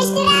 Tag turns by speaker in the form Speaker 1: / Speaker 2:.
Speaker 1: Beş lira.